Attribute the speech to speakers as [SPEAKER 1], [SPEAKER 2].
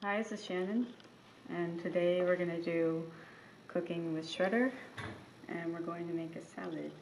[SPEAKER 1] Hi, this is Shannon, and today we're going to do cooking with shredder, and we're going to make a salad.